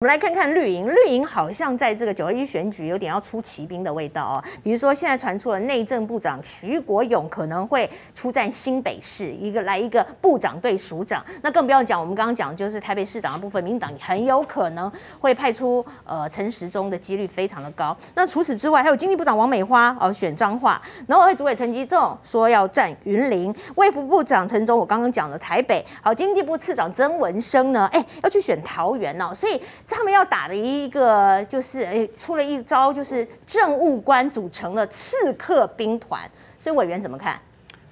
我们来看看绿营，绿营好像在这个九二一选举有点要出奇兵的味道哦。比如说，现在传出了内政部长徐国勇可能会出战新北市，一个来一个部长对署长。那更不要讲，我们刚刚讲就是台北市长的部分，民党很有可能会派出呃陈时中的几率非常的高。那除此之外，还有经济部长王美花哦选彰化，农委会主委陈吉仲说要战云林，卫福部长陈忠我刚刚讲了台北，好经济部次长曾文生呢，哎要去选桃园哦，所以。他们要打的一个就是诶，出了一招，就是政务官组成了刺客兵团，所以委员怎么看？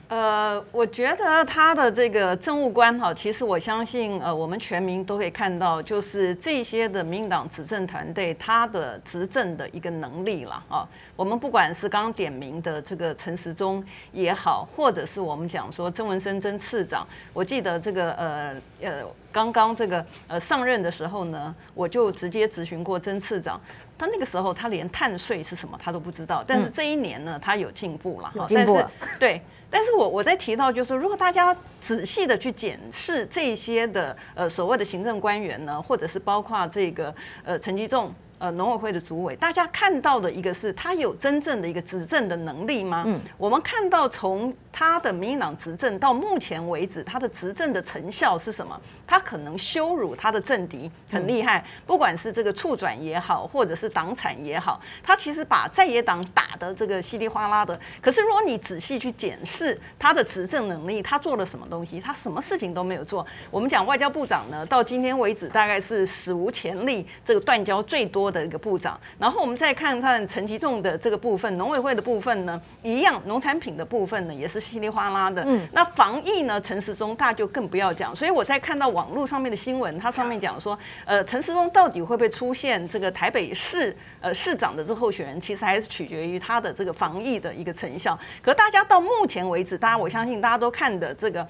呃，我觉得他的这个政务官哈，其实我相信，呃，我们全民都可以看到，就是这些的民党执政团队他的执政的一个能力了啊。我们不管是刚刚点名的这个陈时中也好，或者是我们讲说曾文生曾次长，我记得这个呃呃，刚刚这个呃上任的时候呢，我就直接咨询过曾次长，他那个时候他连碳税是什么他都不知道，但是这一年呢，他有进步了，进步对。但是我我在提到，就是说，如果大家仔细的去检视这些的呃所谓的行政官员呢，或者是包括这个呃陈吉仲。呃，农委会的主委，大家看到的一个是他有真正的一个执政的能力吗？嗯，我们看到从他的民进党执政到目前为止，他的执政的成效是什么？他可能羞辱他的政敌很厉害，不管是这个促转也好，或者是党产也好，他其实把在野党打的这个稀里哗啦的。可是如果你仔细去检视他的执政能力，他做了什么东西？他什么事情都没有做。我们讲外交部长呢，到今天为止大概是史无前例，这个断交最多。的一个部长，然后我们再看看陈吉仲的这个部分，农委会的部分呢，一样，农产品的部分呢也是稀里哗啦的。嗯，那防疫呢，陈时中大就更不要讲。所以我在看到网络上面的新闻，它上面讲说，呃，陈时中到底会不会出现这个台北市呃市长的这候选人，其实还是取决于他的这个防疫的一个成效。可大家到目前为止，大家我相信大家都看的这个。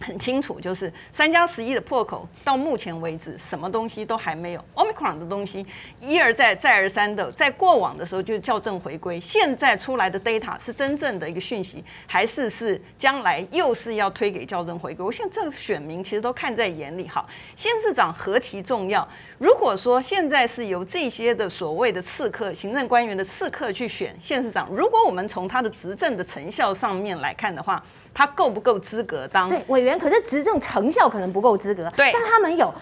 很清楚，就是三加十一的破口，到目前为止，什么东西都还没有。Omicron 的东西一而再、再而三的，在过往的时候就校正回归，现在出来的 data 是真正的一个讯息，还是是将来又是要推给校正回归？我现在这个选民其实都看在眼里。好，县市长何其重要。如果说现在是由这些的所谓的刺客、行政官员的刺客去选县市长，如果我们从他的执政的成效上面来看的话，他够不够资格当委员？可是执政成效可能不够资格。对，但他们有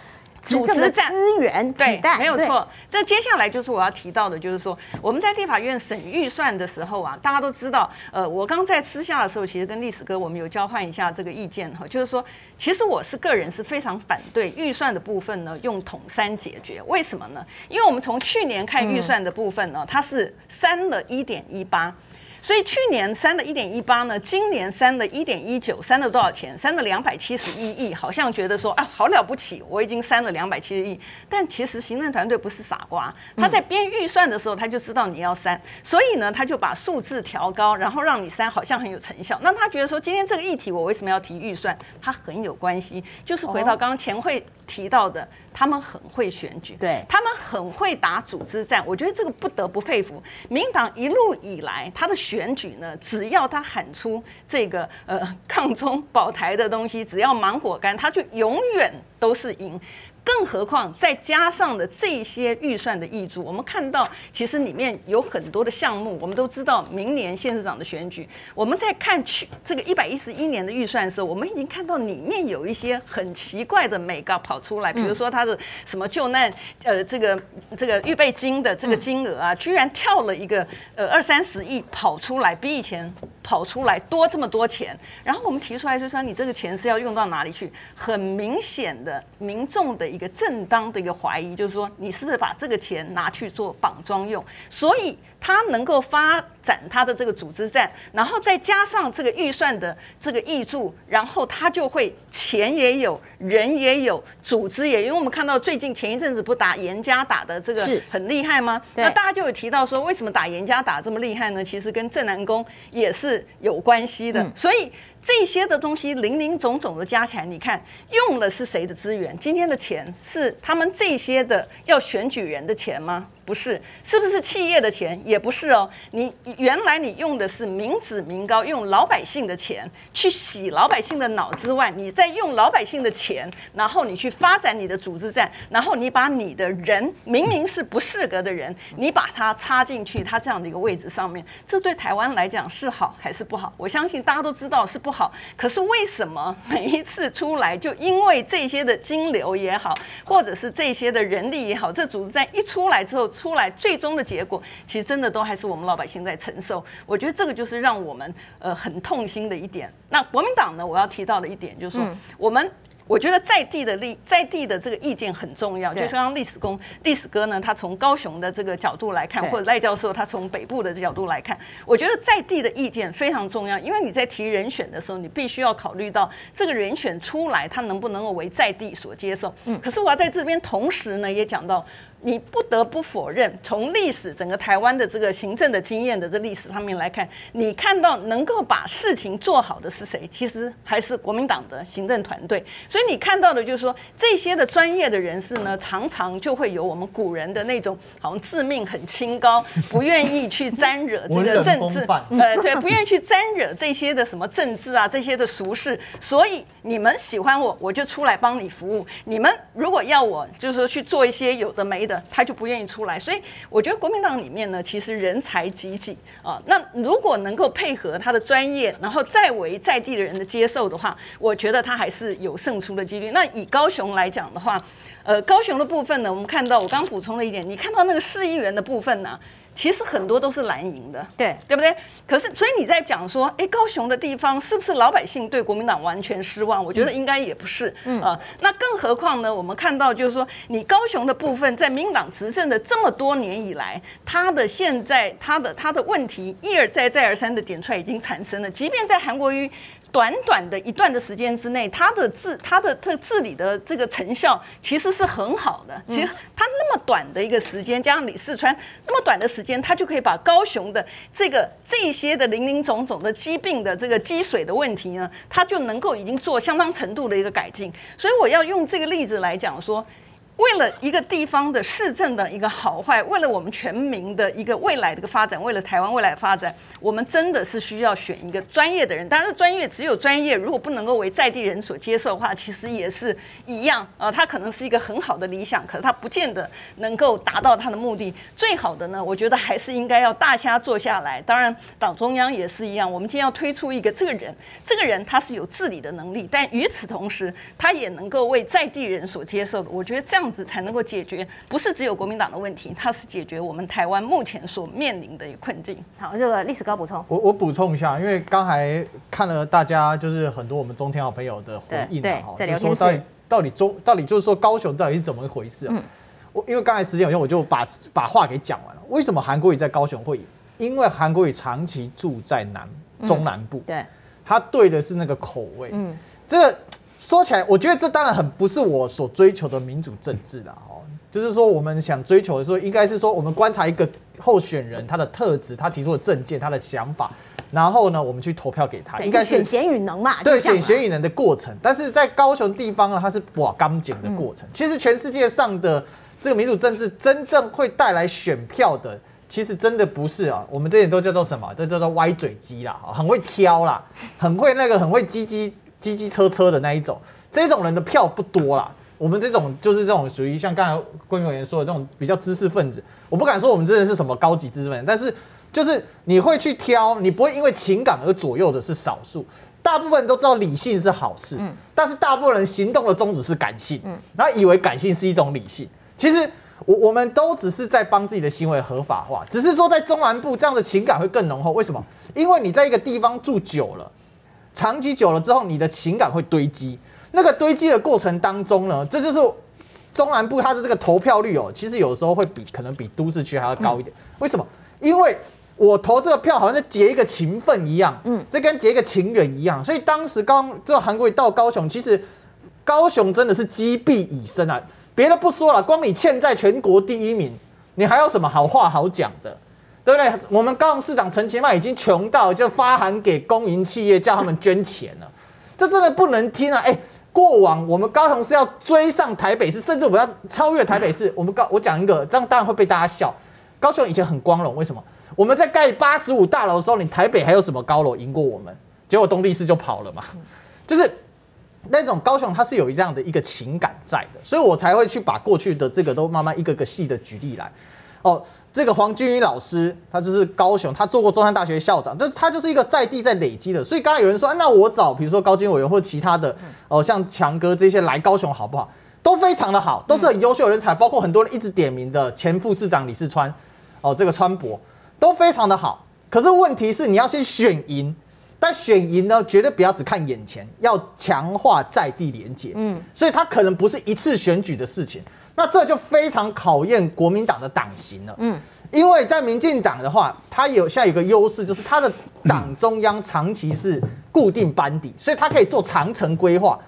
执政的资源，对，没有错。这接下来就是我要提到的，就是说我们在立法院审预算的时候啊，大家都知道，呃，我刚在私下的时候，其实跟历史哥我们有交换一下这个意见哈，就是说，其实我是个人是非常反对预算的部分呢用统三解决。为什么呢？因为我们从去年看预算的部分呢，它是删了一点一八。所以去年删了一点一八呢，今年删了一点一九，删了多少钱？删了两百七十一亿，好像觉得说啊，好了不起，我已经删了两百七十亿。但其实行政团队不是傻瓜，他在编预算的时候他就知道你要删，所以呢，他就把数字调高，然后让你删，好像很有成效。那他觉得说，今天这个议题我为什么要提预算？它很有关系，就是回到刚刚前会提到的。他们很会选举，对他们很会打组织战，我觉得这个不得不佩服。民党一路以来，他的选举呢，只要他喊出这个呃 抗中保台的东西，只要芒果干，他就永远都是赢。更何况再加上的这些预算的挹注，我们看到其实里面有很多的项目。我们都知道，明年县市长的选举，我们在看去这个一百一十一年的预算的时候，我们已经看到里面有一些很奇怪的美告跑出来，比如说他的什么救难呃这个这个预备金的这个金额啊，居然跳了一个呃二三十亿跑出来，比以前跑出来多这么多钱。然后我们提出来就说，你这个钱是要用到哪里去？很明显的民众的。一个正当的一个怀疑，就是说你是不是把这个钱拿去做绑桩用？所以他能够发展他的这个组织战，然后再加上这个预算的这个益助，然后他就会钱也有，人也有，组织也。因为我们看到最近前一阵子不打严家打的这个很厉害吗？那大家就有提到说，为什么打严家打这么厉害呢？其实跟正南宫也是有关系的。所以。这些的东西零零总总的加起来，你看用了是谁的资源？今天的钱是他们这些的要选举人的钱吗？不是，是不是企业的钱？也不是哦。你原来你用的是民脂民膏，用老百姓的钱去洗老百姓的脑之外，你再用老百姓的钱，然后你去发展你的组织战，然后你把你的人明明是不适格的人，你把他插进去他这样的一个位置上面，这对台湾来讲是好还是不好？我相信大家都知道是不好。可是为什么每一次出来，就因为这些的金流也好，或者是这些的人力也好，这组织战一出来之后，出来最终的结果，其实真的都还是我们老百姓在承受。我觉得这个就是让我们呃很痛心的一点。那国民党呢，我要提到的一点就是说，我们。我觉得在地的历在地的这个意见很重要，就像历史工历史哥呢，他从高雄的这个角度来看，或者赖教授他从北部的角度来看，我觉得在地的意见非常重要，因为你在提人选的时候，你必须要考虑到这个人选出来，他能不能够为在地所接受。嗯，可是我要在这边同时呢，也讲到。你不得不否认，从历史整个台湾的这个行政的经验的这历史上面来看，你看到能够把事情做好的是谁？其实还是国民党的行政团队。所以你看到的就是说，这些的专业的人士呢，常常就会有我们古人的那种好像自命很清高，不愿意去沾惹这个政治，呃，对，不愿意去沾惹这些的什么政治啊，这些的俗事。所以你们喜欢我，我就出来帮你服务；你们如果要我，就是说去做一些有的没的。他就不愿意出来，所以我觉得国民党里面呢，其实人才济济啊。那如果能够配合他的专业，然后再为在地的人的接受的话，我觉得他还是有胜出的几率。那以高雄来讲的话，呃，高雄的部分呢，我们看到我刚补充了一点，你看到那个市议员的部分呢？其实很多都是蓝营的，对对不对？可是，所以你在讲说，哎，高雄的地方是不是老百姓对国民党完全失望？我觉得应该也不是，嗯啊。那更何况呢？我们看到就是说，你高雄的部分在民党执政的这么多年以来，他的现在他的他的问题一而再再而三的点出来已经产生了，即便在韩国瑜。短短的一段的时间之内，它的治它的这治理的这个成效其实是很好的。其实它那么短的一个时间，加上李四川那么短的时间，他就可以把高雄的这个这些的林林总总的疾病的这个积水的问题呢，他就能够已经做相当程度的一个改进。所以我要用这个例子来讲说。为了一个地方的市政的一个好坏，为了我们全民的一个未来的一个发展，为了台湾未来的发展，我们真的是需要选一个专业的人。当然，专业只有专业，如果不能够为在地人所接受的话，其实也是一样啊。他可能是一个很好的理想，可是他不见得能够达到他的目的。最好的呢，我觉得还是应该要大家坐下来。当然，党中央也是一样。我们今天要推出一个这个人，这个人他是有治理的能力，但与此同时，他也能够为在地人所接受的。我觉得这样。样子才能够解决，不是只有国民党的问题，它是解决我们台湾目前所面临的困境。好，这个历史高补充，我我补充一下，因为刚才看了大家就是很多我们中天好朋友的回应嘛，哈，在聊天室到底中到底就是说高雄到底是怎么一回事啊？我因为刚才时间有限，我就把把话给讲完了。为什么韩国瑜在高雄会赢？因为韩国瑜长期住在南中南部，对，他对的是那个口味，嗯，这个。说起来，我觉得这当然很不是我所追求的民主政治的哦。就是说，我们想追求的时候，应该是说，我们观察一个候选人他的特质，他提出的政见，他的想法，然后呢，我们去投票给他。应该选贤与能嘛？对，选贤与能的过程。但是在高雄地方呢，它是瓦钢剪的过程。其实全世界上的这个民主政治，真正会带来选票的，其实真的不是啊。我们这点都叫做什么？这叫做歪嘴鸡啦，很会挑啦，很会那个，很会唧唧。机机车车的那一种，这种人的票不多啦。我们这种就是这种属于像刚才郭委员说的这种比较知识分子。我不敢说我们真的是什么高级知识分子，但是就是你会去挑，你不会因为情感而左右的是少数。大部分都知道理性是好事，嗯，但是大部分人行动的宗旨是感性，嗯，然后以为感性是一种理性。其实我我们都只是在帮自己的行为合法化，只是说在中南部这样的情感会更浓厚。为什么？因为你在一个地方住久了。长期久了之后，你的情感会堆积。那个堆积的过程当中呢，这就是中南部它的这个投票率哦，其实有时候会比可能比都市区还要高一点。为什么？因为我投这个票好像在结一个情分一样，嗯，这跟结一个情缘一样。所以当时刚这韩国到高雄，其实高雄真的是积弊已深啊。别的不说了，光你欠债全国第一名，你还有什么好话好讲的？对不对？我们高雄市长陈其迈已经穷到就发函给公营企业，叫他们捐钱了，这真的不能听啊！哎，过往我们高雄是要追上台北市，甚至我们要超越台北市。我们高我讲一个，这样当然会被大家笑。高雄以前很光荣，为什么？我们在盖八十五大楼的时候，你台北还有什么高楼赢过我们？结果东地市就跑了嘛，就是那种高雄它是有这样的一个情感在的，所以我才会去把过去的这个都慢慢一个个细的举例来。哦，这个黄君宇老师，他就是高雄，他做过中山大学校长，就他就是一个在地在累积的。所以刚刚有人说，那我找比如说高金委员或其他的哦，像强哥这些来高雄好不好？都非常的好，都是很优秀人才，包括很多人一直点名的前副市长李世川，哦，这个川博都非常的好。可是问题是你要先选赢，但选赢呢，绝对不要只看眼前，要强化在地连结。嗯，所以他可能不是一次选举的事情。那这就非常考验国民党的党型了。嗯，因为在民进党的话，它有现在有个优势，就是它的党中央长期是固定班底，所以它可以做长程规划。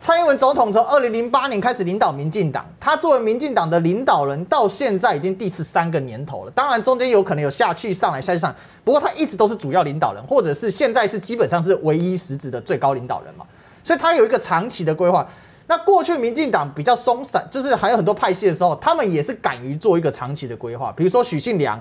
蔡英文总统从二零零八年开始领导民进党，他作为民进党的领导人，到现在已经第十三个年头了。当然中间有可能有下去上来下去上，不过他一直都是主要领导人，或者是现在是基本上是唯一实质的最高领导人嘛。所以他有一个长期的规划。那过去民进党比较松散，就是还有很多派系的时候，他们也是敢于做一个长期的规划。比如说许信良，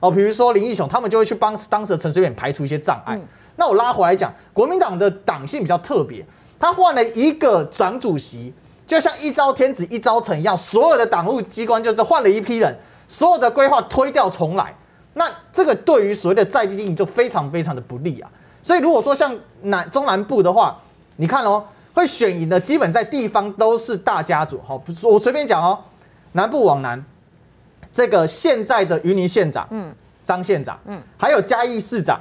哦，比如说林义雄，他们就会去帮当时的陈水扁排除一些障碍。那我拉回来讲，国民党的党性比较特别，他换了一个党主席，就像一朝天子一朝臣一样，所有的党务机关就是换了一批人，所有的规划推掉重来。那这个对于所谓的在地经营就非常非常的不利啊。所以如果说像南中南部的话，你看哦。会选赢的，基本在地方都是大家族。好，我随便讲哦。南部往南，这个现在的云林县长，嗯，张县长，嗯，还有嘉义市长，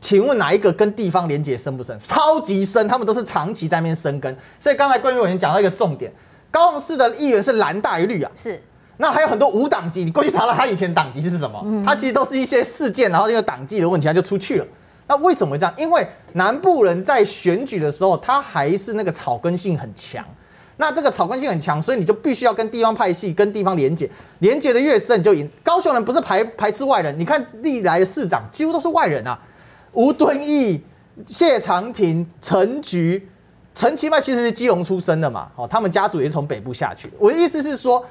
请问哪一个跟地方连结深不深？超级深，他们都是长期在那边生根。所以刚才关于委员讲到一个重点，高雄市的议员是蓝大于绿啊。是。那还有很多无党籍，你过去查了他以前党籍是什么？他其实都是一些事件，然后因为党纪的问题，他就出去了。那为什么会这样？因为南部人在选举的时候，他还是那个草根性很强。那这个草根性很强，所以你就必须要跟地方派系、跟地方连结，连结的越深，你就赢。高雄人不是排排斥外人，你看历来的市长几乎都是外人啊，吴敦义、谢长廷、陈菊、陈其迈其实是基隆出生的嘛，哦，他们家族也是从北部下去。我的意思是说。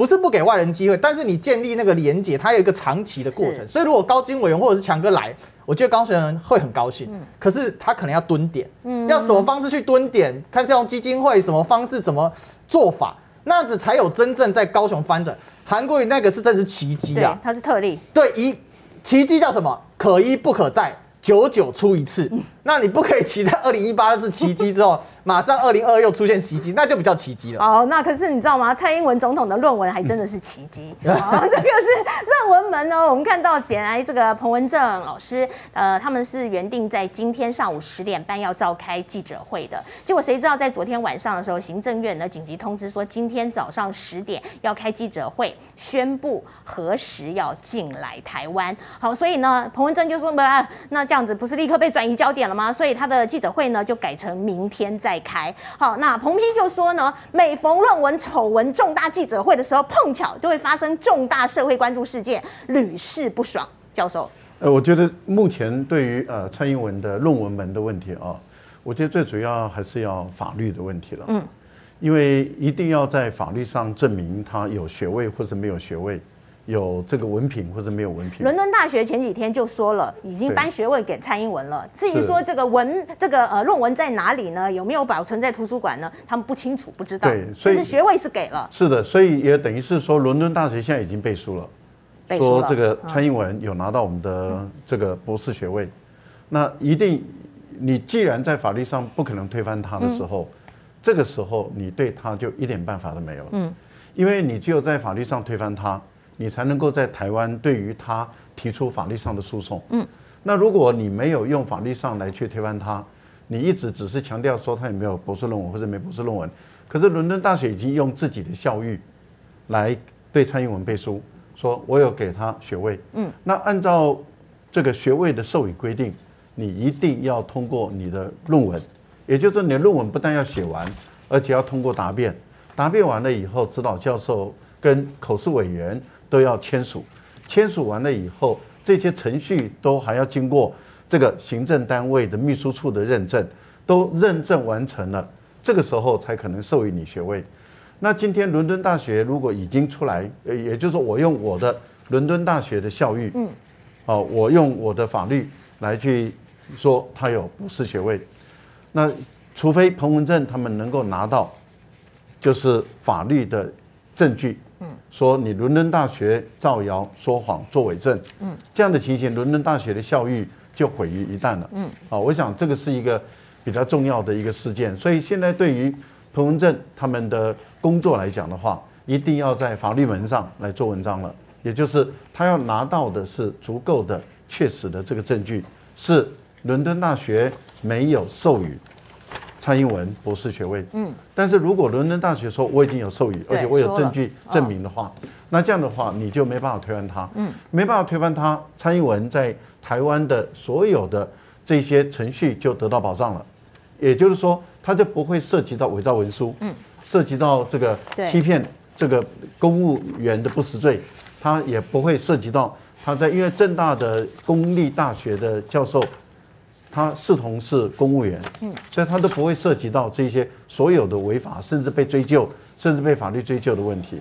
不是不给外人机会，但是你建立那个连结，它有一个长期的过程。所以如果高金委员或者是强哥来，我觉得高雄人会很高兴。嗯。可是他可能要蹲点，嗯，要什么方式去蹲点？看是用基金会什么方式、什么做法，那样子才有真正在高雄翻转。韩国瑜那个是真是奇迹啊，他是特例。对，一奇迹叫什么？可一不可再。久久出一次，那你不可以期待 二零一八是奇迹之后，马上二零二又出现奇迹，那就比较奇迹了。哦，那可是你知道吗？蔡英文总统的论文还真的是奇迹。这个是论文门呢，我们看到原来这个彭文正老师，呃，他们是原定在今天上午十点半要召开记者会的，结果谁知道在昨天晚上的时候，行政院呢紧急通知说今天早上十点要开记者会，宣布何时要进来台湾。好，所以呢，彭文正就说嘛，那。这样子不是立刻被转移焦点了吗？所以他的记者会呢就改成明天再开。好，那彭批就说呢，每逢论文丑闻重大记者会的时候，碰巧就会发生重大社会关注事件，屡试不爽。教授，呃，我觉得目前对于呃蔡英文的论文门的问题啊，我觉得最主要还是要法律的问题了。嗯，因为一定要在法律上证明他有学位或是没有学位。有这个文凭或者没有文凭？伦敦大学前几天就说了，已经颁学位给蔡英文了。至于说这个文，这个呃论文在哪里呢？有没有保存在图书馆呢？他们不清楚，不知道。对，所以学位是给了。是的，所以也等于是说，伦敦大学现在已经背书了，说这个蔡英文有拿到我们的这个博士学位。那一定，你既然在法律上不可能推翻他的时候，这个时候你对他就一点办法都没有。嗯，因为你只有在法律上推翻他。你才能够在台湾对于他提出法律上的诉讼。嗯，那如果你没有用法律上来去推翻他，你一直只是强调说他有没有博士论文或者没博士论文，可是伦敦大学已经用自己的校誉来对蔡英文背书，说我有给他学位。嗯，那按照这个学位的授予规定，你一定要通过你的论文，也就是你的论文不但要写完，而且要通过答辩，答辩完了以后，指导教授跟口试委员。都要签署，签署完了以后，这些程序都还要经过这个行政单位的秘书处的认证，都认证完成了，这个时候才可能授予你学位。那今天伦敦大学如果已经出来，呃，也就是说我用我的伦敦大学的校誉，嗯，哦，我用我的法律来去说他有博士学位，那除非彭文正他们能够拿到就是法律的证据，嗯，说你伦敦大学造谣说谎作伪证，嗯，这样的情形，伦敦大学的校誉就毁于一旦了，嗯，啊，我想这个是一个比较重要的一个事件，所以现在对于彭文正他们的工作来讲的话，一定要在法律门上来做文章了，也就是他要拿到的是足够的、确实的这个证据，是伦敦大学没有授予蔡英文博士学位。嗯，但是如果伦敦大学说我已经有授予，而且我有证据证明的话，那这样的话你就没办法推翻他。嗯，没办法推翻他，蔡英文在台湾的所有的这些程序就得到保障了，也就是说。他就不会涉及到伪造文书，嗯，涉及到这个欺骗这个公务员的不实罪，他也不会涉及到他在因为正大的公立大学的教授，他视同是公务员，嗯，所以他都不会涉及到这些所有的违法，甚至被追究，甚至被法律追究的问题。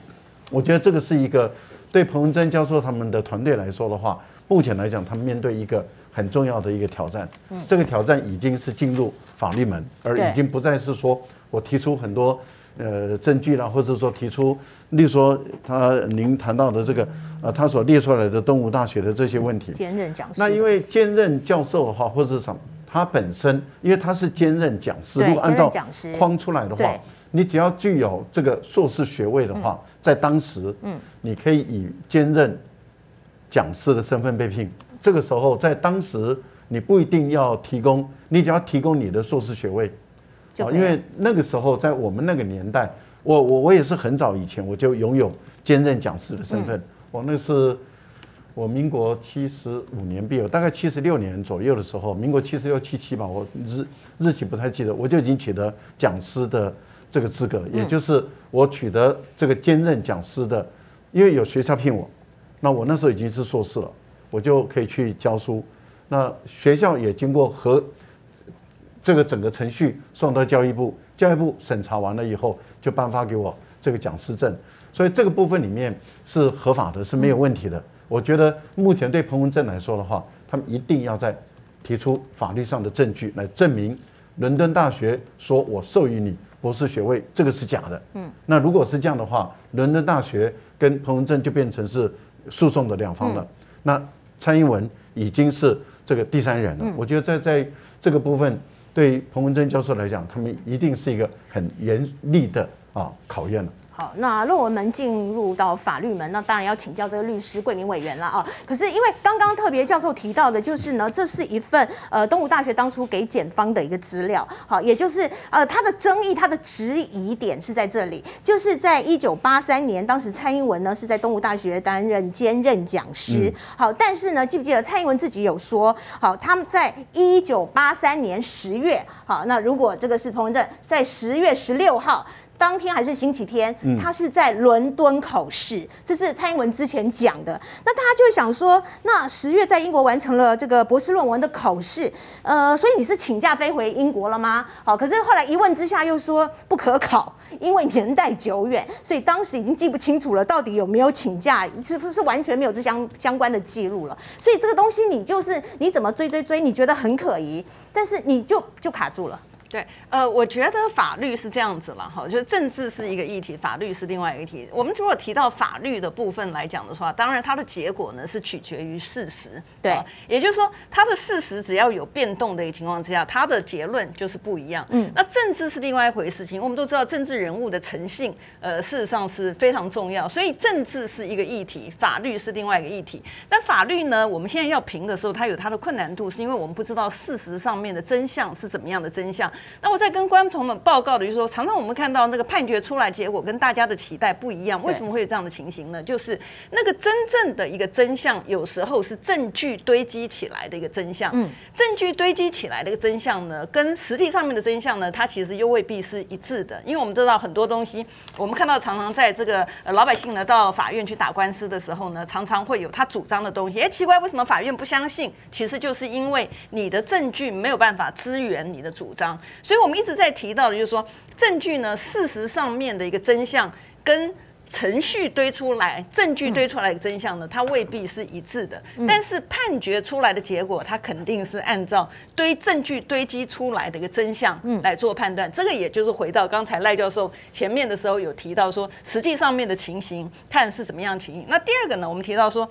我觉得这个是一个对彭文珍教授他们的团队来说的话，目前来讲，他们面对一个。很重要的一个挑战，这个挑战已经是进入法律门，而已经不再是说我提出很多呃证据啦，或者说提出，例如说他您谈到的这个呃他所列出来的东吴大学的这些问题，兼任讲师。那因为兼任教授的话，或者是什么，他本身因为他是兼任讲师，如果按照框出来的话，你只要具有这个硕士学位的话，在当时，嗯，你可以以兼任讲师的身份被聘。这个时候，在当时，你不一定要提供，你只要提供你的硕士学位，就因为那个时候，在我们那个年代，我我我也是很早以前我就拥有兼任讲师的身份。我那是我民国七十五年毕业，大概七十六年左右的时候，民国七十六七七吧，我日日期不太记得，我就已经取得讲师的这个资格，也就是我取得这个兼任讲师的，因为有学校聘我，那我那时候已经是硕士了。我就可以去教书，那学校也经过和这个整个程序送到教育部，教育部审查完了以后就颁发给我这个讲师证，所以这个部分里面是合法的，是没有问题的。我觉得目前对彭文正来说的话，他们一定要在提出法律上的证据来证明伦敦大学说我授予你博士学位，这个是假的。嗯，那如果是这样的话，伦敦大学跟彭文正就变成是诉讼的两方了。那蔡英文已经是这个第三人了，我觉得在在这个部分，对彭文珍教授来讲，他们一定是一个很严厉的啊考验了。好，那论文门进入到法律门，那当然要请教这个律师桂明委员了啊。可是因为刚刚特别教授提到的，就是呢，这是一份呃东吴大学当初给检方的一个资料，好，也就是呃他的争议、他的质疑点是在这里，就是在一九八三年，当时蔡英文呢是在东吴大学担任兼任讲师，好，但是呢，记不记得蔡英文自己有说，好，他们在一九八三年十月，好，那如果这个是彭文正在十月十六号。当天还是星期天，他是在伦敦考试，这是蔡英文之前讲的。那大家就想说，那十月在英国完成了这个博士论文的考试，呃，所以你是请假飞回英国了吗？好，可是后来一问之下又说不可考，因为年代久远，所以当时已经记不清楚了，到底有没有请假，是不是完全没有这相相关的记录了？所以这个东西你就是你怎么追追追，你觉得很可疑，但是你就就卡住了。对，呃，我觉得法律是这样子了哈，就是政治是一个议题，法律是另外一个议题。我们如果提到法律的部分来讲的话，当然它的结果呢是取决于事实，对，也就是说它的事实只要有变动的一个情况之下，它的结论就是不一样。嗯，那政治是另外一回事情，我们都知道政治人物的诚信，呃，事实上是非常重要，所以政治是一个议题，法律是另外一个议题。但法律呢，我们现在要评的时候，它有它的困难度，是因为我们不知道事实上面的真相是怎么样的真相。那我在跟观众们报告的就是说，常常我们看到那个判决出来结果跟大家的期待不一样，为什么会有这样的情形呢？就是那个真正的一个真相，有时候是证据堆积起来的一个真相。嗯，证据堆积起来的一个真相呢，跟实际上面的真相呢，它其实又未必是一致的。因为我们知道很多东西，我们看到常常在这个呃老百姓呢到法院去打官司的时候呢，常常会有他主张的东西。哎，奇怪，为什么法院不相信？其实就是因为你的证据没有办法支援你的主张。所以我们一直在提到的就是说，证据呢，事实上面的一个真相跟。程序堆出来，证据堆出来的真相呢，它未必是一致的。但是判决出来的结果，它肯定是按照堆证据堆积出来的一个真相来做判断。这个也就是回到刚才赖教授前面的时候有提到说，实际上面的情形看是怎么样情形。那第二个呢，我们提到说。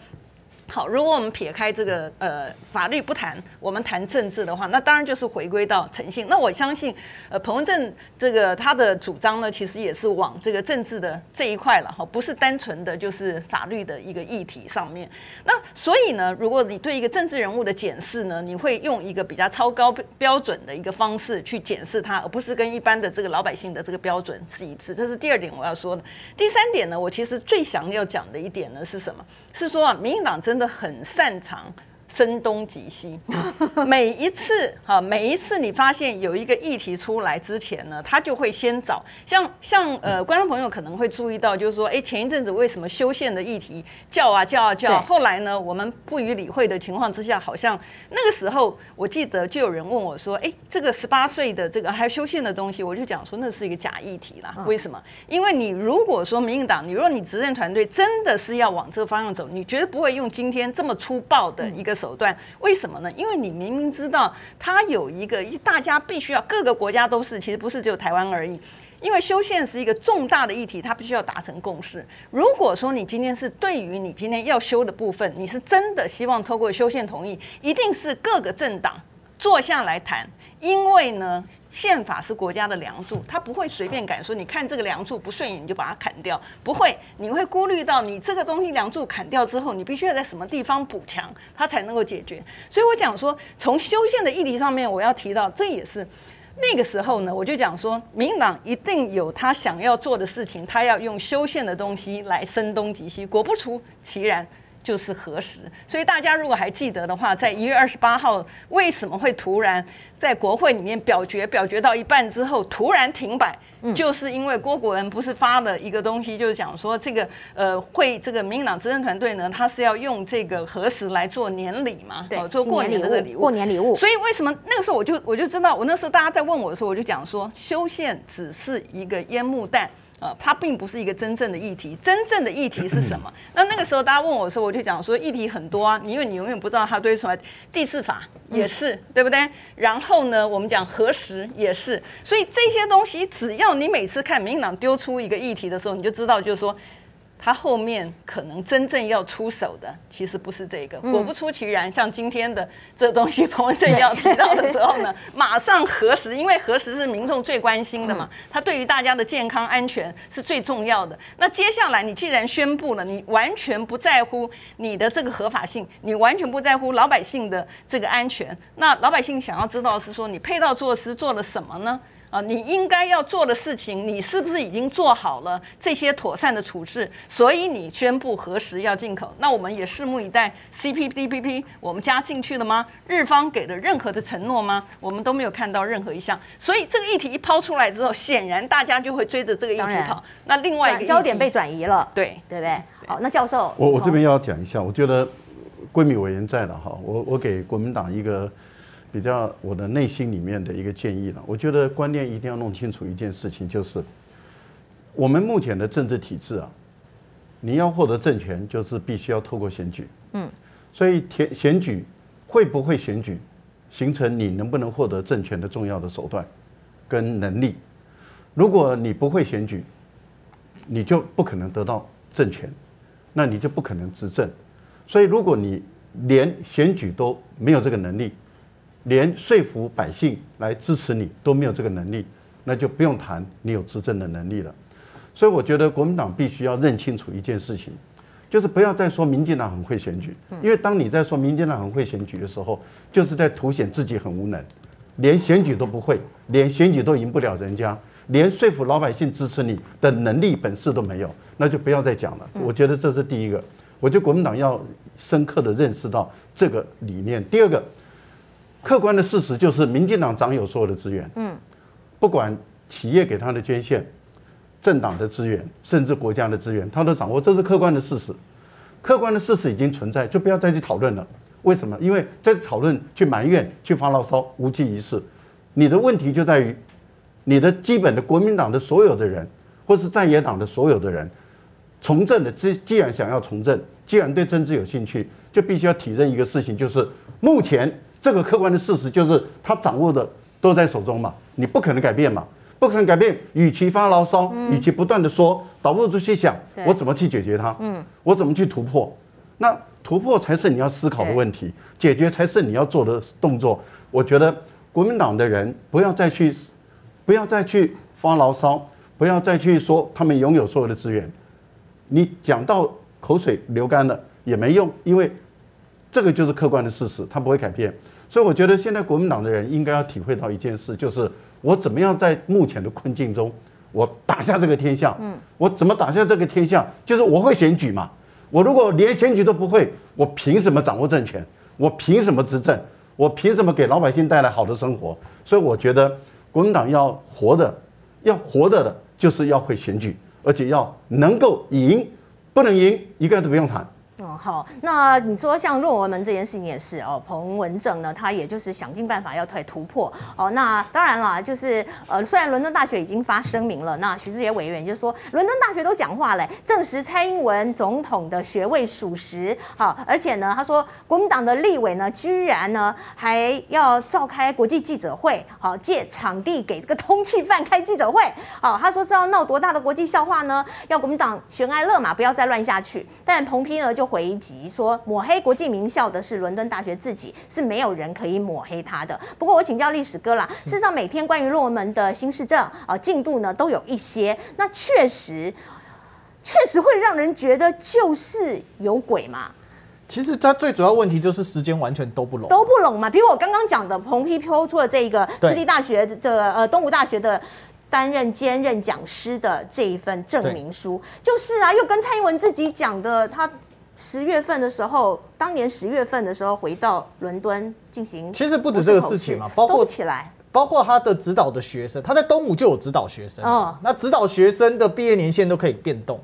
好，如果我们撇开这个呃法律不谈，我们谈政治的话，那当然就是回归到诚信。那我相信，呃，彭文正这个他的主张呢，其实也是往这个政治的这一块了哈，不是单纯的就是法律的一个议题上面。那所以呢，如果你对一个政治人物的检视呢，你会用一个比较超高标准的一个方式去检视他，而不是跟一般的这个老百姓的这个标准是一致。这是第二点我要说的。第三点呢，我其实最想要讲的一点呢是什么？是说啊，民进党真。的很擅长。声东击西，每一次哈，每一次你发现有一个议题出来之前呢，他就会先找像像呃，观众朋友可能会注意到，就是说，哎，前一阵子为什么修宪的议题叫啊叫啊叫，后来呢，我们不予理会的情况之下，好像那个时候我记得就有人问我说，哎，这个十八岁的这个还有修宪的东西，我就讲说那是一个假议题啦。为什么？因为你如果说民进党，你如果你执政团队真的是要往这个方向走，你绝对不会用今天这么粗暴的一个。手段为什么呢？因为你明明知道它有一个，大家必须要各个国家都是，其实不是只有台湾而已。因为修宪是一个重大的议题，它必须要达成共识。如果说你今天是对于你今天要修的部分，你是真的希望透过修宪同意，一定是各个政党坐下来谈，因为呢。宪法是国家的梁柱，他不会随便改说。你看这个梁柱不顺眼，你就把它砍掉，不会。你会顾虑到你这个东西梁柱砍掉之后，你必须要在什么地方补强，它才能够解决。所以我讲说，从修宪的议题上面，我要提到，这也是那个时候呢，我就讲说，民党一定有他想要做的事情，他要用修宪的东西来声东击西。果不出其然。就是核实，所以大家如果还记得的话，在一月二十八号为什么会突然在国会里面表决，表决到一半之后突然停摆，就是因为郭国文不是发了一个东西，就是讲说这个呃会这个民进党执政团队呢，他是要用这个核实来做年礼嘛，对，做过年的礼物，过年礼物。所以为什么那个时候我就我就知道，我那时候大家在问我的时候，我就讲说修宪只是一个烟幕弹。呃，它并不是一个真正的议题，真正的议题是什么？那那个时候大家问我的时候，我就讲说议题很多啊，因为你永远不知道它堆出来。第四法也是，对不对？然后呢，我们讲核实也是，所以这些东西，只要你每次看民进党丢出一个议题的时候，你就知道就是说。他后面可能真正要出手的，其实不是这个。果不出其然，像今天的这东西，彭文正要提到的时候呢，马上核实，因为核实是民众最关心的嘛，他对于大家的健康安全是最重要的。那接下来你既然宣布了，你完全不在乎你的这个合法性，你完全不在乎老百姓的这个安全，那老百姓想要知道是说你配套措施做了什么呢？啊，你应该要做的事情，你是不是已经做好了这些妥善的处置？所以你宣布何时要进口，那我们也拭目以待。CPTPP 我们加进去了吗？日方给了任何的承诺吗？我们都没有看到任何一项。所以这个议题一抛出来之后，显然大家就会追着这个议题跑。那另外一个焦点被转移了，对对不对？好，那教授，我我这边要讲一下，我觉得闺蜜委员在了哈，我我给国民党一个。比较我的内心里面的一个建议了，我觉得观念一定要弄清楚一件事情，就是我们目前的政治体制啊，你要获得政权，就是必须要透过选举。嗯，所以选选举会不会选举，形成你能不能获得政权的重要的手段跟能力。如果你不会选举，你就不可能得到政权，那你就不可能执政。所以如果你连选举都没有这个能力，连说服百姓来支持你都没有这个能力，那就不用谈你有执政的能力了。所以我觉得国民党必须要认清楚一件事情，就是不要再说民进党很会选举，因为当你在说民进党很会选举的时候，就是在凸显自己很无能，连选举都不会，连选举都赢不了人家，连说服老百姓支持你的能力本事都没有，那就不要再讲了。我觉得这是第一个，我觉得国民党要深刻的认识到这个理念。第二个。客观的事实就是，民进党掌有所有的资源，嗯，不管企业给他的捐献、政党的资源，甚至国家的资源，他都掌握，这是客观的事实。客观的事实已经存在，就不要再去讨论了。为什么？因为在讨论、去埋怨、去发牢骚，无济于事。你的问题就在于，你的基本的国民党的所有的人，或是在野党的所有的人，从政的既既然想要从政，既然对政治有兴趣，就必须要体认一个事情，就是目前这个客观的事实就是他掌握的都在手中嘛，你不可能改变嘛。不可能改变，与其发牢骚，与其不断的说，倒不如去想，我怎么去解决它？嗯，我怎么去突破？那突破才是你要思考的问题，解决才是你要做的动作。我觉得国民党的人不要再去，不要再去发牢骚，不要再去说他们拥有所有的资源。你讲到口水流干了也没用，因为这个就是客观的事实，它不会改变。所以我觉得现在国民党的人应该要体会到一件事，就是。我怎么样在目前的困境中，我打下这个天下？嗯，我怎么打下这个天下？就是我会选举嘛。我如果连选举都不会，我凭什么掌握政权？我凭什么执政？我凭什么给老百姓带来好的生活？所以我觉得国民党要活的，要活着的，就是要会选举，而且要能够赢，不能赢一个都不用谈。好，那你说像论文门这件事情也是哦，彭文正呢，他也就是想尽办法要推突破哦。那当然了，就是呃，虽然伦敦大学已经发声明了，那徐志杰委员就说，伦敦大学都讲话嘞，证实蔡英文总统的学位属实。好，而且呢，他说国民党的立委呢，居然呢还要召开国际记者会，好，借场地给这个通缉犯开记者会。好，他说这要闹多大的国际笑话呢？要国民党悬崖勒马，不要再乱下去。但彭批呢就。回击说抹黑国际名校的是伦敦大学自己，是没有人可以抹黑他的。不过我请教历史哥啦，事实上每天关于论文门的新市政啊进度呢都有一些，那确实确实会让人觉得就是有鬼嘛。其实它最主要问题就是时间完全都不拢，都不拢嘛。比如我刚刚讲的，彭批抛出了这个私立大学的呃东吴大学的。担任兼任讲师的这一份证明书，就是啊，又跟蔡英文自己讲的，他。十月份的时候，当年十月份的时候回到伦敦进行，其实不止这个事情嘛，包括起来，包括他的指导的学生，他在东吴就有指导学生，哦，那指导学生的毕业年限都可以变动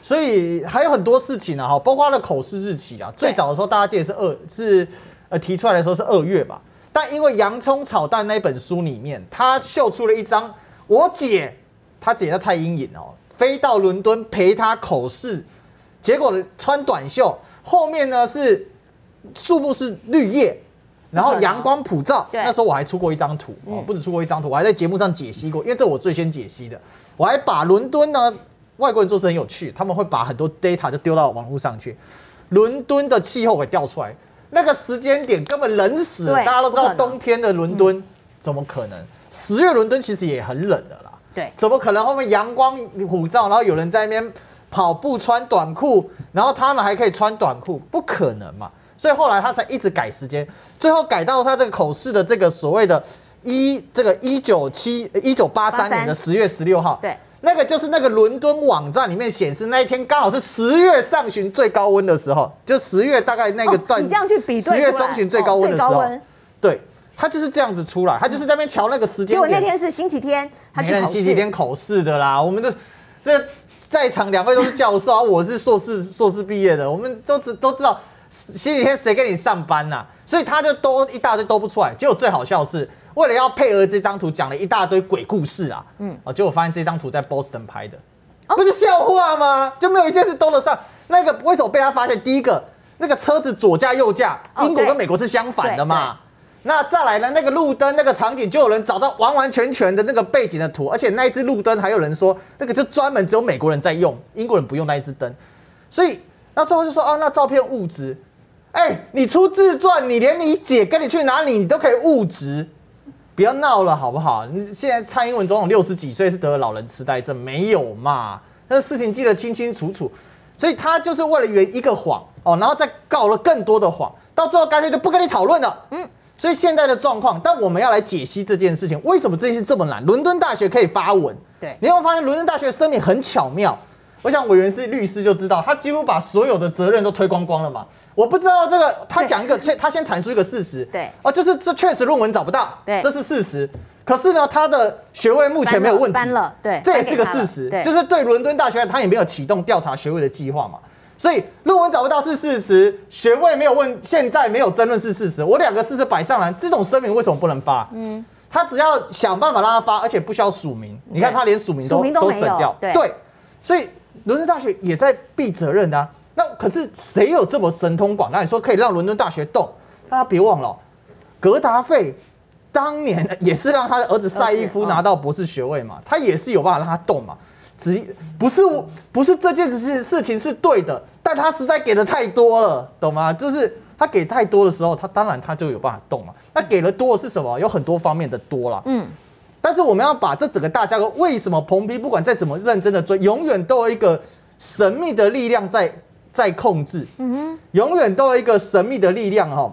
所以还有很多事情啊，哈，包括他的口试日期啊，最早的时候大家记得是二，是呃提出来的时候是二月吧，但因为《洋葱炒蛋》那本书里面，他秀出了一张我姐，他姐叫蔡英颖哦，飞到伦敦陪他口试。结果穿短袖，后面呢是树木是绿叶，然后阳光普照。那时候我还出过一张图哦，不止出过一张图，我还在节目上解析过，因为这我最先解析的。我还把伦敦呢，外国人做事很有趣，他们会把很多 data 就丢到网络上去，伦敦的气候给调出来，那个时间点根本冷死了。大家都知道冬天的伦敦怎么可能？十月伦敦其实也很冷的啦。对，怎么可能后面阳光普照，然后有人在那边？跑步穿短裤，然后他们还可以穿短裤，不可能嘛？所以后来他才一直改时间，最后改到他这个口试的这个所谓的“一”这个一九七一九八三年的十月十六号。对，那个就是那个伦敦网站里面显示那一天刚好是十月上旬最高温的时候，就十月大概那个段，你这样去比对，十月中旬最高温的时候，对，他就是这样子出来，他就是在那边瞧那个时间。结果那天是星期天，他去星期天口试的啦，我们的这。在场两位都是教授啊，我是硕士硕士毕业的，我们都知都知道星期天谁给你上班呐？所以他就都一大堆都不出来。结果最好笑的是，为了要配合这张图，讲了一大堆鬼故事啊。嗯，哦，结果发现这张图在 Boston 拍的，不是笑话吗？就没有一件事兜得上。那个为什么被他发现？第一个，那个车子左驾右驾，英国跟美国是相反的嘛。那再来呢？那个路灯那个场景，就有人找到完完全全的那个背景的图，而且那一只路灯还有人说，那个就专门只有美国人在用，英国人不用那一只灯。所以那最后就说，哦，那照片物质，哎，你出自传，你连你姐跟你去哪里，你都可以物质，不要闹了好不好？你现在蔡英文总统六十几岁是得了老人痴呆症没有嘛？那事情记得清清楚楚，所以他就是为了圆一个谎哦，然后再告了更多的谎，到最后干脆就不跟你讨论了，嗯。所以现在的状况，但我们要来解析这件事情，为什么这件事这么难？伦敦大学可以发文，对，你有没有发现伦敦大学的声明很巧妙？我想委员是律师就知道，他几乎把所有的责任都推光光了嘛。我不知道这个，他讲一个，先他先阐述一个事实，对，哦，就是这确实论文找不到，对，这是事实。可是呢，他的学位目前没有问题，了，对，这也是个事实，就是对伦敦大学，他也没有启动调查学位的计划嘛。所以论文找不到是事实，学位没有问，现在没有争论是事实。我两个事实摆上来，这种声明为什么不能发？嗯，他只要想办法让他发，而且不需要署名。你看他连署名都都省掉，对，所以伦敦大学也在避责任的。那可是谁有这么神通广大？你说可以让伦敦大学动？大家别忘了，格达费当年也是让他的儿子赛义夫拿到博士学位嘛，他也是有办法让他动嘛。只不是不是这件事事情是对的，但他实在给的太多了，懂吗？就是他给太多的时候，他当然他就有办法动了。那给了多的是什么？有很多方面的多了，嗯。但是我们要把这整个大架构，为什么彭批不管再怎么认真的追，永远都有一个神秘的力量在在控制，嗯哼，永远都有一个神秘的力量哈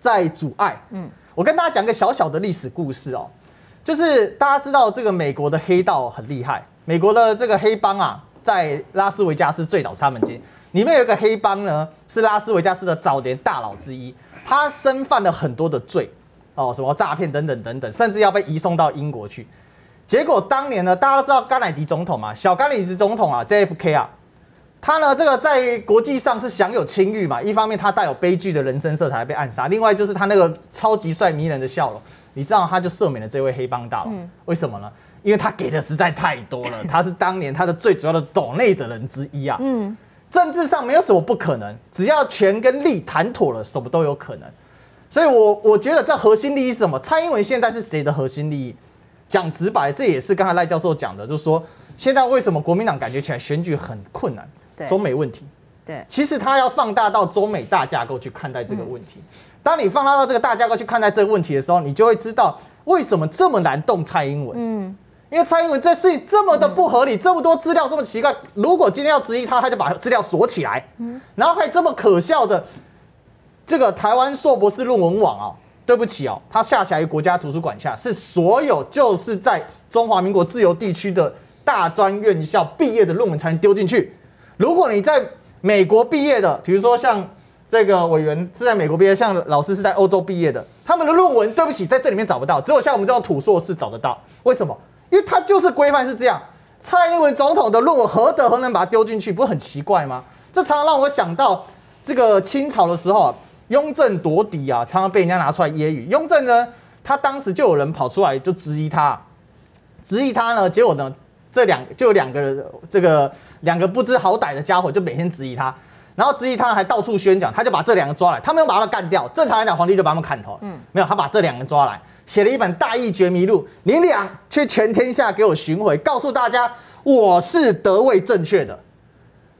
在阻碍。嗯，我跟大家讲个小小的历史故事哦，就是大家知道这个美国的黑道很厉害。美国的这个黑帮啊，在拉斯维加斯最早是他们经里面有一个黑帮呢，是拉斯维加斯的早年大佬之一，他身犯了很多的罪哦，什么诈骗等等等等，甚至要被移送到英国去。结果当年呢，大家都知道甘乃迪总统嘛，小甘乃迪总统啊，JFK 啊，他呢这个在国际上是享有清誉嘛，一方面他带有悲剧的人生色彩被暗杀，另外就是他那个超级帅迷人的笑容，你知道他就赦免了这位黑帮大佬，为什么呢？因为他给的实在太多了，他是当年他的最主要的懂内的人之一啊。嗯，政治上没有什么不可能，只要权跟利谈妥了，什么都有可能。所以，我我觉得这核心利益是什么？蔡英文现在是谁的核心利益？讲直白，这也是刚才赖教授讲的，就是说现在为什么国民党感觉起来选举很困难？对，中美问题。对，其实他要放大到中美大架构去看待这个问题。当你放大到这个大架构去看待这个问题的时候，你就会知道为什么这么难动蔡英文。嗯。因为蔡英文这事情这么的不合理，这么多资料这么奇怪，如果今天要质疑他，他就把资料锁起来，然后还这么可笑的这个台湾硕博士论文网啊，对不起哦，它下辖于国家图书馆下，是所有就是在中华民国自由地区的大专院校毕业的论文才能丢进去。如果你在美国毕业的，比如说像这个委员是在美国毕业，像老师是在欧洲毕业的，他们的论文对不起，在这里面找不到，只有像我们这种土硕士找得到。为什么？因为他就是规范是这样，蔡英文总统的论文何德何能把它丢进去，不是很奇怪吗？这常常让我想到这个清朝的时候，雍正夺嫡啊，常常被人家拿出来揶揄。雍正呢，他当时就有人跑出来就质疑他，质疑他呢，结果呢，这两就有两个人，这个两个不知好歹的家伙就每天质疑他，然后质疑他还到处宣讲，他就把这两个抓来，他没有把他们干掉，正常来讲皇帝就把他们砍头，嗯，没有，他把这两个抓来。写了一本《大义觉迷录》，你俩去全天下给我巡回，告诉大家我是得位正确的。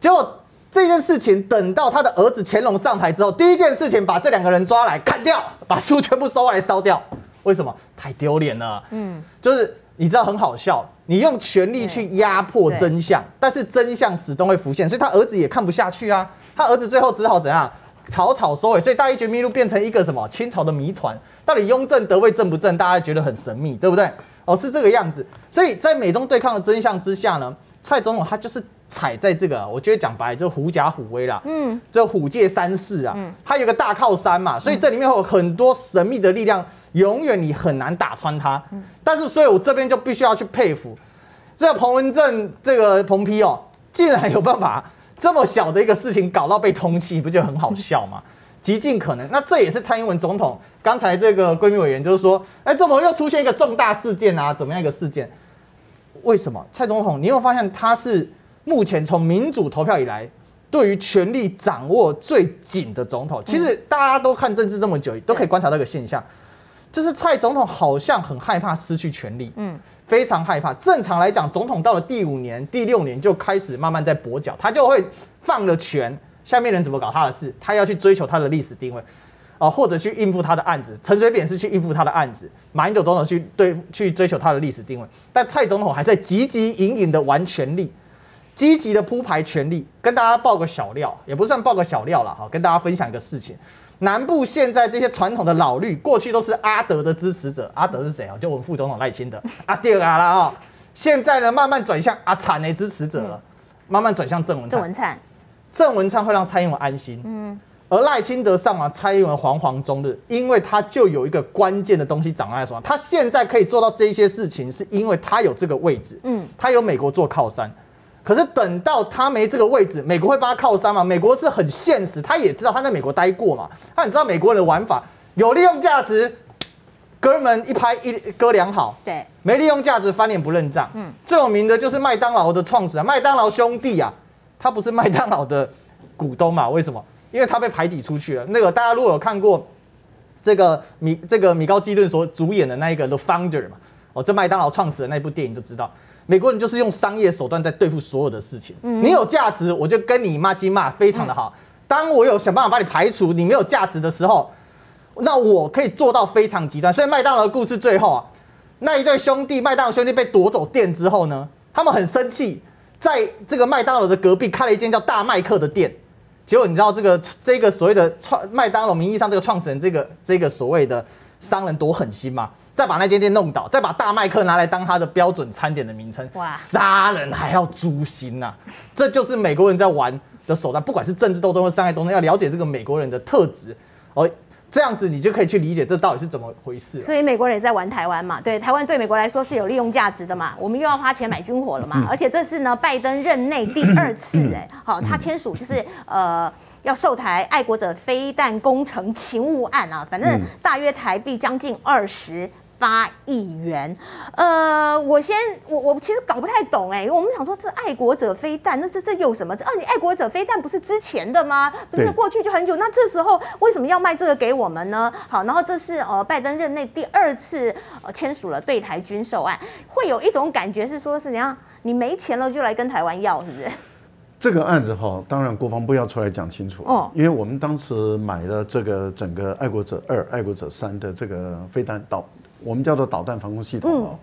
结果这件事情等到他的儿子乾隆上台之后，第一件事情把这两个人抓来砍掉，把书全部收来烧掉。为什么？太丢脸了。嗯，就是你知道很好笑，你用权力去压迫真相，但是真相始终会浮现，所以他儿子也看不下去啊。他儿子最后只好怎样？草草收尾，所以大一绝密录变成一个什么清朝的谜团？到底雍正得位正不正？大家觉得很神秘，对不对？哦，是这个样子。所以在美中对抗的真相之下呢，蔡总统他就是踩在这个，我觉得讲白就狐假虎威啦。嗯，这虎界三世啊，他有个大靠山嘛，所以这里面有很多神秘的力量，永远你很难打穿它。但是，所以我这边就必须要去佩服这个彭文正，这个彭批哦，竟然有办法。这么小的一个事情搞到被通缉，不就很好笑吗？极尽可能。那这也是蔡英文总统刚才这个闺蜜委员就是说，哎，怎么又出现一个重大事件啊？怎么样一个事件？为什么蔡总统？你有发现他是目前从民主投票以来，对于权力掌握最紧的总统？其实大家都看政治这么久，都可以观察到一个现象。就是蔡总统好像很害怕失去权力，嗯，非常害怕。正常来讲，总统到了第五年、第六年就开始慢慢在跛脚，他就会放了权，下面人怎么搞他的事，他要去追求他的历史定位，啊，或者去应付他的案子。陈水扁是去应付他的案子，马英九总统去对去追求他的历史定位，但蔡总统还在汲汲营营的玩权力，积极的铺排权力。跟大家报个小料，也不算报个小料了，哈，跟大家分享一个事情。南部现在这些传统的老绿，过去都是阿德的支持者。阿德是谁啊？就我们副总统赖清德。阿第二个了啊，现在呢慢慢转向阿灿的支持者了，慢慢转向郑文灿。郑文灿，郑文灿会让蔡英文安心。嗯。而赖清德上完蔡英文惶惶终日，因为他就有一个关键的东西掌握在手上。他现在可以做到这些事情，是因为他有这个位置。嗯。他有美国做靠山。可是等到他没这个位置，美国会帮他靠山吗？美国是很现实，他也知道他在美国待过嘛，他很知道美国人的玩法，有利用价值哥们一拍一哥俩好，对，没利用价值翻脸不认账。嗯，最有名的就是麦当劳的创始人麦当劳兄弟啊，他不是麦当劳的股东嘛？为什么？因为他被排挤出去了。那个大家如果有看过这个米这个米高基顿所主演的那一个 The Founder 嘛，哦，这麦当劳创始人那部电影就知道，美国人就是用商业手段在对付所有的事情。你有价值，我就跟你骂鸡骂，非常的好。当我有想办法把你排除，你没有价值的时候。那我可以做到非常极端，所以麦当劳的故事最后啊，那一对兄弟麦当劳兄弟被夺走店之后呢，他们很生气，在这个麦当劳的隔壁开了一间叫大麦克的店，结果你知道这个这个所谓的创麦当劳名义上这个创始人这个这个所谓的商人多狠心吗？再把那间店弄倒，再把大麦克拿来当他的标准餐点的名称，哇，杀人还要诛心呐，这就是美国人在玩的手段，不管是政治斗争或商业斗争，要了解这个美国人的特质哦。这样子你就可以去理解这到底是怎么回事。所以美国人也在玩台湾嘛？对，台湾对美国来说是有利用价值的嘛？我们又要花钱买军火了嘛？而且这是呢拜登任内第二次哎，好，他签署就是呃要售台爱国者飞弹工程勤务案啊，反正大约台币将近二十。八亿元，呃，我先，我我其实搞不太懂哎，我们想说这爱国者飞弹，那这这有什么？这啊，你爱国者飞弹不是之前的吗？不是过去就很久，那这时候为什么要卖这个给我们呢？好，然后这是呃拜登任内第二次呃签署了对台军售案，会有一种感觉是说是怎样？你没钱了就来跟台湾要，是不是？这个案子哈，当然国防部要出来讲清楚哦，因为我们当时买了这个整个爱国者二、爱国者三的这个飞弹导。我们叫做导弹防空系统哦，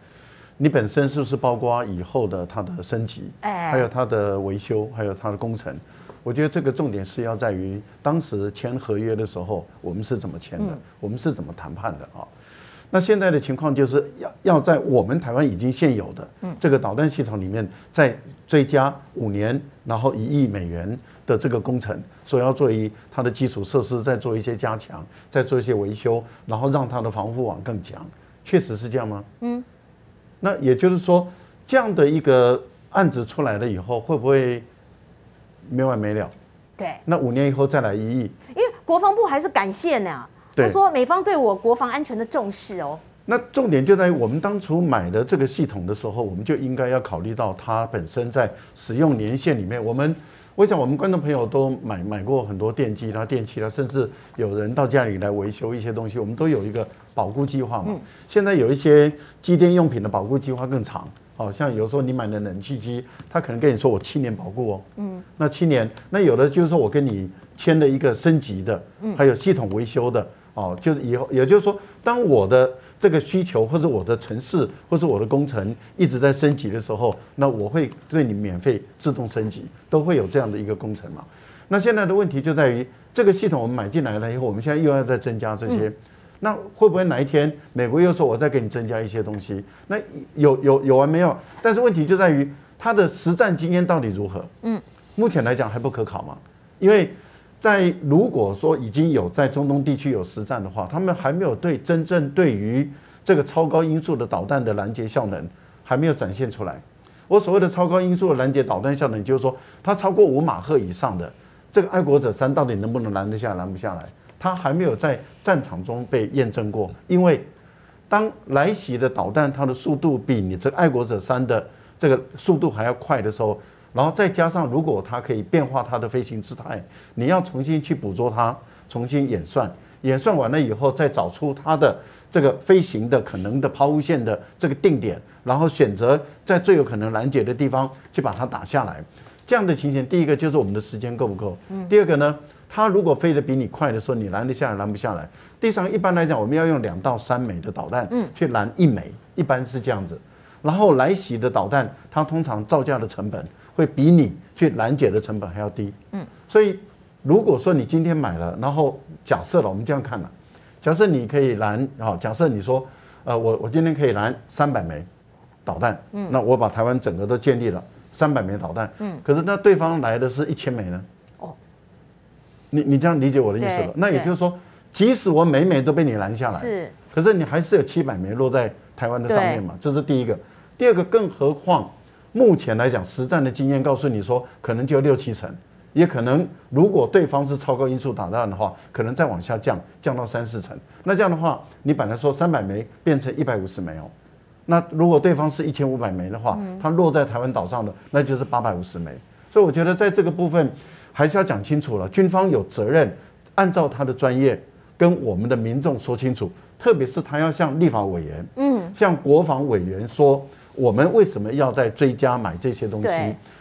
你本身是不是包括以后的它的升级，还有它的维修，还有它的工程？我觉得这个重点是要在于当时签合约的时候，我们是怎么签的，我们是怎么谈判的啊？那现在的情况就是要要在我们台湾已经现有的这个导弹系统里面再追加五年，然后一亿美元的这个工程，所以要做一它的基础设施再做一些加强，再做一些维修，然后让它的防护网更强。确实是这样吗？嗯，那也就是说，这样的一个案子出来了以后，会不会没完没了？对，那五年以后再来一亿，因为国防部还是感谢呢。他说美方对我国防安全的重视哦。那重点就在于我们当初买的这个系统的时候，我们就应该要考虑到它本身在使用年限里面，我们。我想我们观众朋友都买买过很多电机啦、电器啦，甚至有人到家里来维修一些东西，我们都有一个保固计划嘛。现在有一些机电用品的保固计划更长，好像有时候你买的冷气机，他可能跟你说我七年保固哦。嗯。那七年，那有的就是说我跟你签了一个升级的，还有系统维修的，哦，就是以后也就是说，当我的。这个需求或者我的城市或者我的工程一直在升级的时候，那我会对你免费自动升级，都会有这样的一个工程嘛。那现在的问题就在于这个系统我们买进来了以后，我们现在又要再增加这些，那会不会哪一天美国又说我再给你增加一些东西？那有有有完没有？但是问题就在于它的实战经验到底如何？嗯，目前来讲还不可考嘛，因为。在如果说已经有在中东地区有实战的话，他们还没有对真正对于这个超高音速的导弹的拦截效能还没有展现出来。我所谓的超高音速的拦截导弹效能，就是说它超过五马赫以上的这个爱国者三到底能不能拦得下，拦不下来？它还没有在战场中被验证过。因为当来袭的导弹它的速度比你这爱国者三的这个速度还要快的时候。然后再加上，如果它可以变化它的飞行姿态，你要重新去捕捉它，重新演算，演算完了以后，再找出它的这个飞行的可能的抛物线的这个定点，然后选择在最有可能拦截的地方去把它打下来。这样的情形，第一个就是我们的时间够不够？嗯。第二个呢，它如果飞得比你快的时候，你拦得下来，拦不下来。第三，一般来讲，我们要用两到三枚的导弹，嗯，去拦一枚，一般是这样子。然后来袭的导弹，它通常造价的成本。会比你去拦截的成本还要低，嗯，所以如果说你今天买了，然后假设了，我们这样看了，假设你可以拦，好，假设你说，呃，我我今天可以拦三百枚导弹，嗯，那我把台湾整个都建立了三百枚导弹，嗯，可是那对方来的是一千枚呢，哦，你你这样理解我的意思了？那也就是说，即使我每枚都被你拦下来，是，可是你还是有七百枚落在台湾的上面嘛，这是第一个，第二个，更何况。目前来讲，实战的经验告诉你说，可能就六七成，也可能如果对方是超高音速导弹的话，可能再往下降，降到三四成。那这样的话，你本来说三百枚变成一百五十枚哦。那如果对方是一千五百枚的话，它落在台湾岛上的那就是八百五十枚。所以我觉得在这个部分还是要讲清楚了，军方有责任按照他的专业跟我们的民众说清楚，特别是他要向立法委员，嗯，向国防委员说，我们为什么要在追加买这些东西？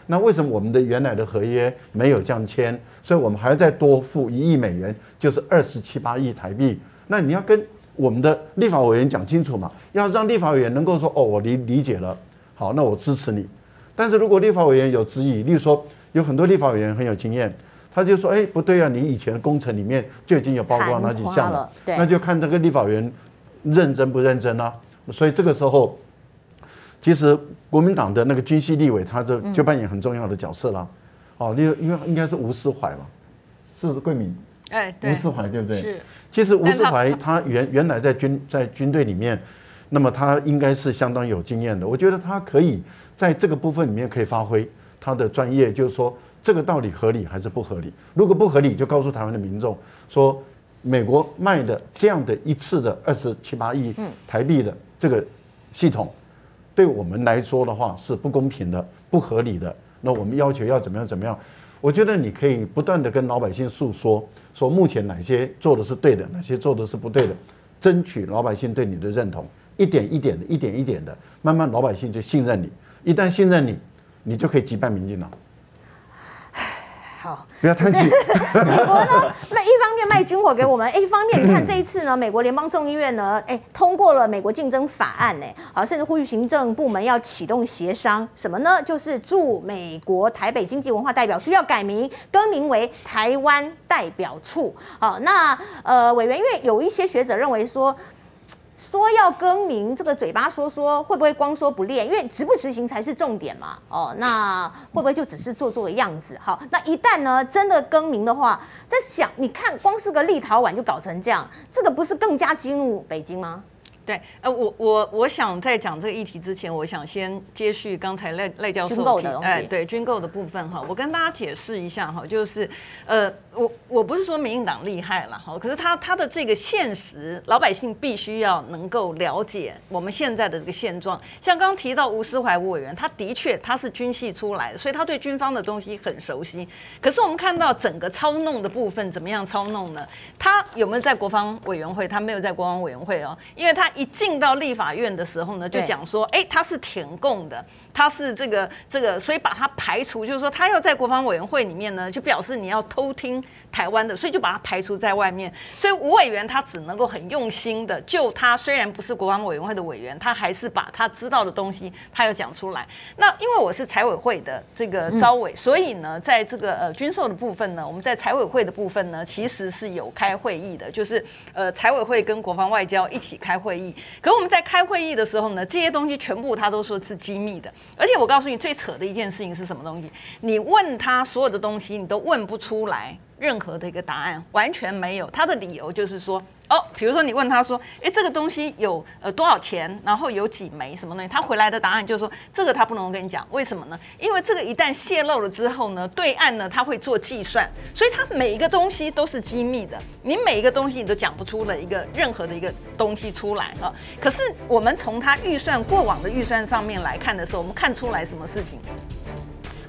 那为什么我们的原来的合约没有这样签？所以我们还要再多付一亿美元，就是二十七八亿台币。那你要跟我们的立法委员讲清楚嘛，要让立法委员能够说，哦，我理理解了，好，那我支持你。但是如果立法委员有质疑，例如说有很多立法委员很有经验，他就说：“哎，不对啊，你以前的工程里面就已经有包括哪几项了？那就看这个立法委员认真不认真啊。”所以这个时候，其实国民党的那个军系立委，他就就扮演很重要的角色了。哦，因为因为应该是吴思怀嘛，是不是桂敏？哎，吴思怀对不对？是。其实吴思怀他原原来在军在军队里面，那么他应该是相当有经验的。我觉得他可以。在这个部分里面可以发挥他的专业，就是说这个到底合理还是不合理？如果不合理，就告诉台湾的民众说，美国卖的这样的一次的二十七八亿台币的这个系统，对我们来说的话是不公平的、不合理的。那我们要求要怎么样怎么样？我觉得你可以不断的跟老百姓诉说，说目前哪些做的是对的，哪些做的是不对的，争取老百姓对你的认同，一点一点的，一点一点的，慢慢老百姓就信任你。一旦信任你，你就可以击败民进党。好，不要叹气。面卖军火给我们，一方面你看这一次呢，美国联邦众议院呢，哎，通过了美国竞争法案，哎，啊，甚至呼吁行政部门要启动协商，什么呢？就是驻美国台北经济文化代表处要改名，更名为台湾代表处。好，那呃，委员因为有一些学者认为说。说要更名，这个嘴巴说说会不会光说不练？因为执不执行才是重点嘛。哦，那会不会就只是做做个样子？好，那一旦呢真的更名的话，在想，你看光是个立陶宛就搞成这样，这个不是更加激怒北京吗？对，呃，我我我想在讲这个议题之前，我想先接续刚才赖赖教授提，哎，对，军购的部分哈，我跟大家解释一下哈，就是，呃，我我不是说民进党厉害了哈，可是他他的这个现实，老百姓必须要能够了解我们现在的这个现状。像刚刚提到吴思怀吴委员，他的确他是军系出来的，所以他对军方的东西很熟悉。可是我们看到整个操弄的部分怎么样操弄呢？他有没有在国防委员会？他没有在国防委员会哦，因为他。一进到立法院的时候呢，就讲说，哎，他是填供的，他是这个这个，所以把他排除，就是说他要在国防委员会里面呢，就表示你要偷听台湾的，所以就把他排除在外面。所以吴委员他只能够很用心的，就他虽然不是国防委员会的委员，他还是把他知道的东西他要讲出来。那因为我是财委会的这个招委，所以呢，在这个呃军售的部分呢，我们在财委会的部分呢，其实是有开会议的，就是呃财委会跟国防外交一起开会议。可我们在开会议的时候呢，这些东西全部他都说是机密的。而且我告诉你，最扯的一件事情是什么东西？你问他所有的东西，你都问不出来。任何的一个答案完全没有，他的理由就是说，哦，比如说你问他说，哎，这个东西有呃多少钱，然后有几枚什么东西，他回来的答案就是说，这个他不能跟你讲，为什么呢？因为这个一旦泄露了之后呢，对岸呢他会做计算，所以他每一个东西都是机密的，你每一个东西你都讲不出了一个任何的一个东西出来啊。可是我们从他预算过往的预算上面来看的时候，我们看出来什么事情？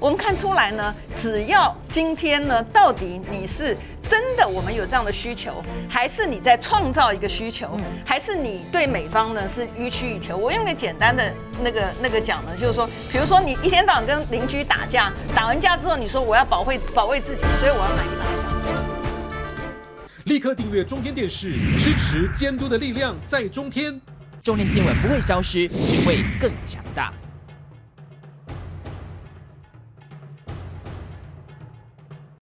我们看出来呢，只要今天呢，到底你是真的我们有这样的需求，还是你在创造一个需求，还是你对美方呢是予取予求？我用个简单的那个那个讲呢，就是说，比如说你一天到晚跟邻居打架，打完架之后你说我要保卫保卫自己，所以我要买一把枪。立刻订阅中天电视，支持监督的力量在中天。中天新闻不会消失，只会更强大。